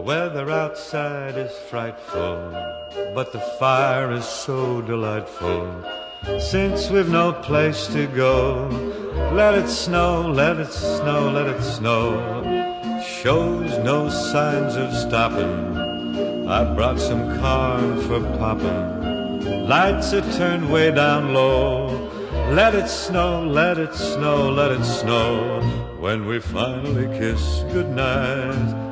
weather outside is frightful, but the fire is so delightful. Since we've no place to go, let it snow, let it snow, let it snow. Shows no signs of stopping. I brought some corn for popping. Lights are turned way down low. Let it snow, let it snow, let it snow. When we finally kiss goodnight,